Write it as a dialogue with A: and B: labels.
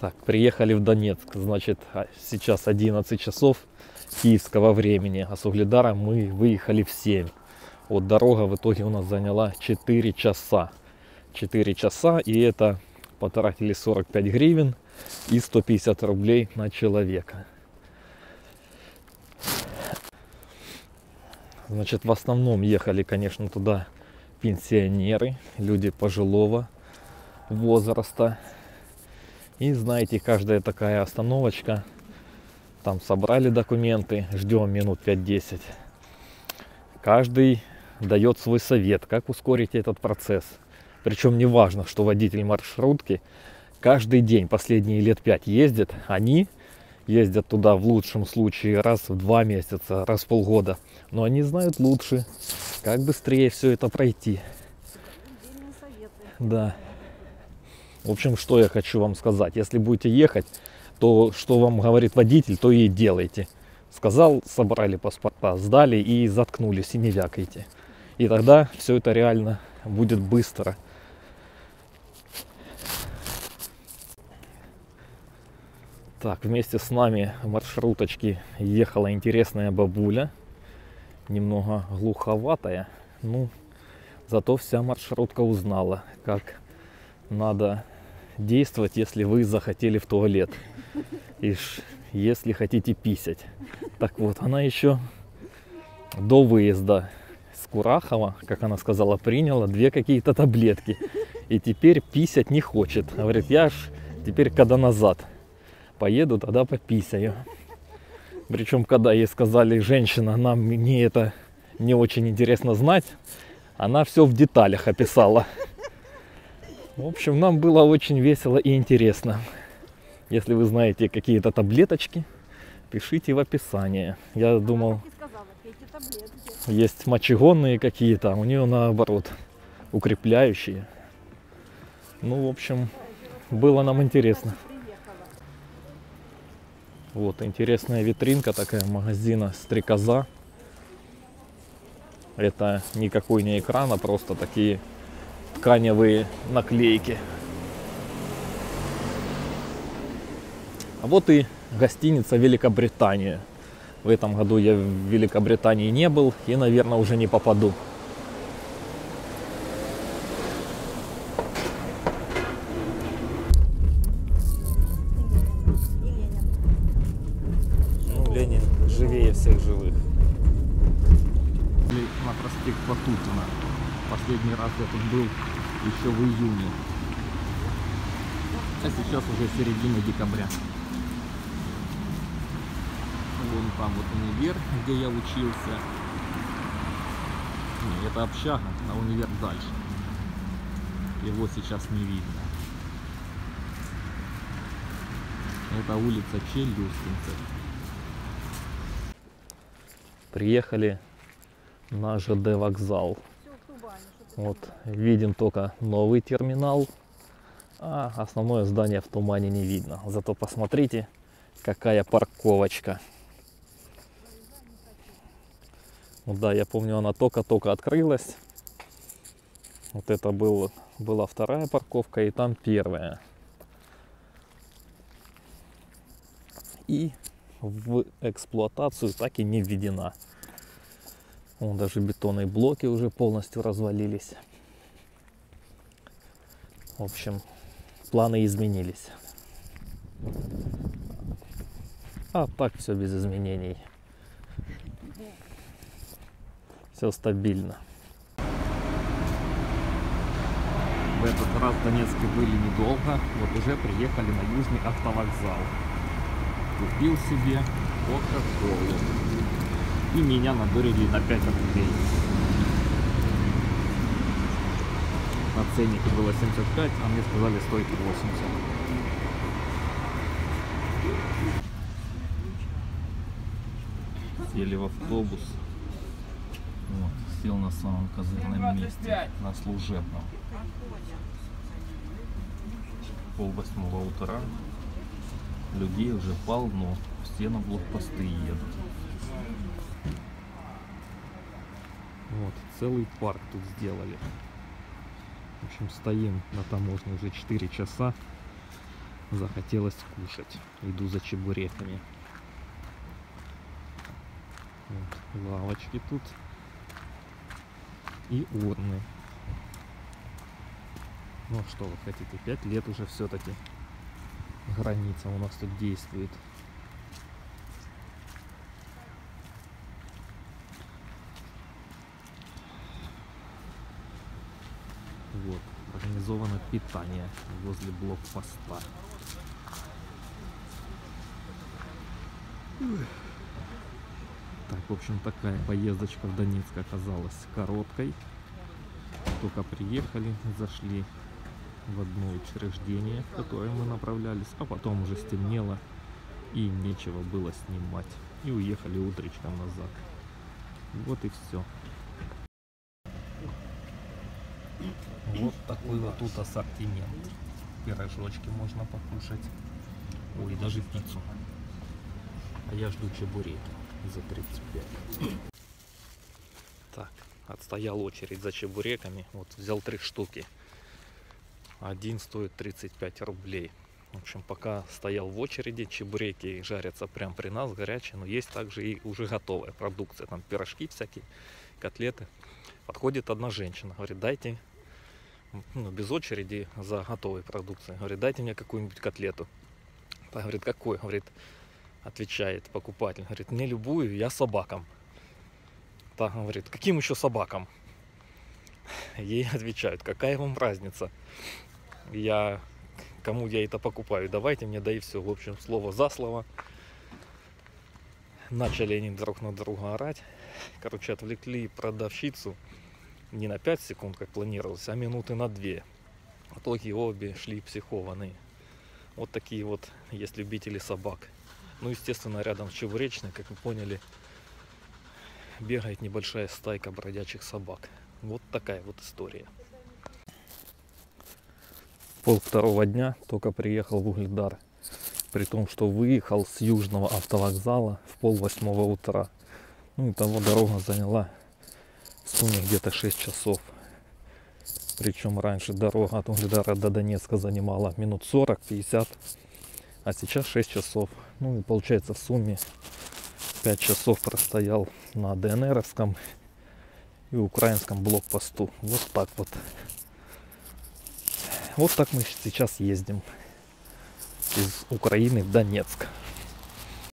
A: Так, приехали в Донецк. Значит, а, сейчас 11 часов киевского времени. А с Угледара мы выехали в 7. Вот дорога в итоге у нас заняла 4 часа. 4 часа и это потратили 45 гривен и 150 рублей на человека. Значит, в основном ехали, конечно, туда пенсионеры, люди пожилого возраста. И знаете, каждая такая остановочка, там собрали документы, ждем минут 5-10. Каждый дает свой совет, как ускорить этот процесс. Причем не важно, что водитель маршрутки каждый день, последние лет пять ездит, они ездят туда в лучшем случае раз в два месяца, раз в полгода. Но они знают лучше, как быстрее все это пройти. Да. В общем, что я хочу вам сказать. Если будете ехать, то что вам говорит водитель, то и делайте. Сказал, собрали паспорта, сдали и заткнулись, и не вякайте. И тогда все это реально будет быстро. Так, вместе с нами в маршруточке ехала интересная бабуля. Немного глуховатая. Ну, зато вся маршрутка узнала, как надо действовать, если вы захотели в туалет. И если хотите писать. Так вот, она еще до выезда с Курахова, как она сказала, приняла две какие-то таблетки. И теперь писать не хочет. Говорит, я ж теперь когда назад поеду, тогда пописаю. Причем, когда ей сказали, женщина, нам мне это не очень интересно знать, она все в деталях описала. В общем, нам было очень весело и интересно. Если вы знаете какие-то таблеточки, пишите в описании. Я думал, есть мочегонные какие-то, а у нее наоборот, укрепляющие. Ну, в общем, было нам интересно. Вот интересная витринка такая магазина Стрекоза. Это никакой не экран, а просто такие тканевые наклейки. А вот и гостиница Великобритания. В этом году я в Великобритании не был и, наверное, уже не попаду. Последний раз я тут был еще в июне. А сейчас уже середина декабря. Вон там вот универ, где я учился. Не, это общага, а универ дальше. Его сейчас не видно. Это улица Челюскинцев. Приехали на ЖД вокзал. Вот виден только новый терминал, а основное здание в тумане не видно. Зато посмотрите, какая парковочка. Вот да, я помню, она только-только открылась. Вот это был, была вторая парковка, и там первая. И в эксплуатацию так и не введена. Вон даже бетонные блоки уже полностью развалились. В общем, планы изменились. А так все без изменений. Все стабильно. В этот раз в Донецке были недолго. Вот уже приехали на Южный автовокзал. Купил себе кока-колу и меня надурили на 5 рублей. На ценнике было 75, а мне сказали стоит 80. Сели в автобус. Вот, сел на самом козырном месте, на служебном. Пол восьмого утра. Людей уже полно, все на блокпосты едут. Вот, целый парк тут сделали. В общем, стоим на таможне уже 4 часа. захотелось кушать. Иду за чебуреками. Вот, лавочки тут. И урны. Ну что вы хотите, пять лет уже все-таки граница у нас тут действует. Вот, организовано питание возле блокпоста. Так, в общем, такая поездочка в Донецк оказалась короткой. Только приехали, зашли в одно учреждение, в которое мы направлялись, а потом уже стемнело и нечего было снимать. И уехали утречком назад. Вот и все. Вот такой вот тут ассортимент. Пирожочки можно покушать. Ой, даже пиццу. А я жду чебуреки за 35. Так, отстоял очередь за чебуреками. Вот взял три штуки. Один стоит 35 рублей. В общем, пока стоял в очереди, чебуреки жарятся прямо при нас, горячие, но есть также и уже готовая продукция, там пирожки всякие, котлеты. Подходит одна женщина, говорит, дайте, ну, без очереди за готовой продукцией, говорит, дайте мне какую-нибудь котлету. Та говорит, какой? Говорит, отвечает покупатель, говорит, мне любую, я собакам. Та говорит, каким еще собакам? Ей отвечают, какая вам разница? Я кому я это покупаю, давайте мне, да и все. В общем, слово за слово. Начали они друг на друга орать. Короче, отвлекли продавщицу не на 5 секунд, как планировалось, а минуты на 2. В итоге обе шли психованные. Вот такие вот есть любители собак. Ну, естественно, рядом с чебуречной, как вы поняли, бегает небольшая стайка бродячих собак. Вот такая вот история пол второго дня только приехал в Угледар. При том, что выехал с южного автовокзала в пол восьмого утра. Ну и того дорога заняла сумме где-то 6 часов. Причем раньше дорога от Угледара до Донецка занимала минут 40-50, а сейчас 6 часов. Ну и получается в сумме 5 часов простоял на ДНРовском и украинском блокпосту. Вот так вот. Вот так мы сейчас ездим из Украины в Донецк.